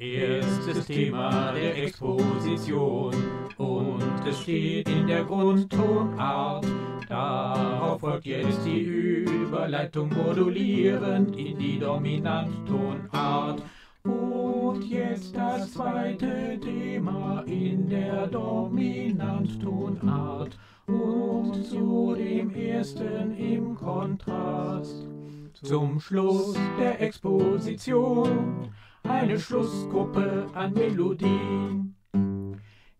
Erstes Thema der Exposition und es steht in der Grundtonart. Darauf folgt jetzt die Überleitung modulierend in die Dominanttonart. Und jetzt das zweite Thema in der Dominanttonart und zu dem ersten im Kontrast. Zum Schluss der Exposition eine Schlussgruppe an Melodien.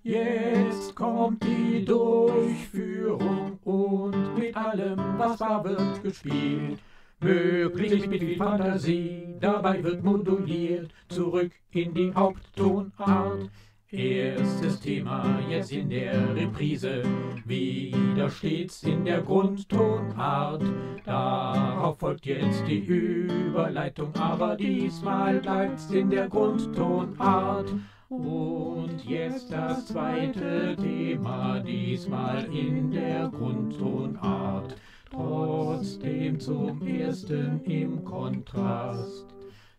Jetzt kommt die Durchführung und mit allem, was war, wird gespielt. Möglichst mit viel Fantasie, dabei wird moduliert, zurück in die Haupttonart. Erstes Thema jetzt in der Reprise, wieder stets in der Grundtonart. Darauf folgt jetzt die Überleitung, aber diesmal bleibt's in der Grundtonart. Und jetzt das zweite Thema, diesmal in der Grundtonart. Trotzdem zum ersten im Kontrast.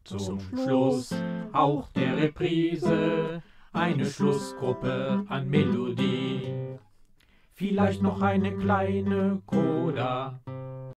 Zum Schluss auch der Reprise eine Schlussgruppe an Melodie. Vielleicht noch eine kleine Coda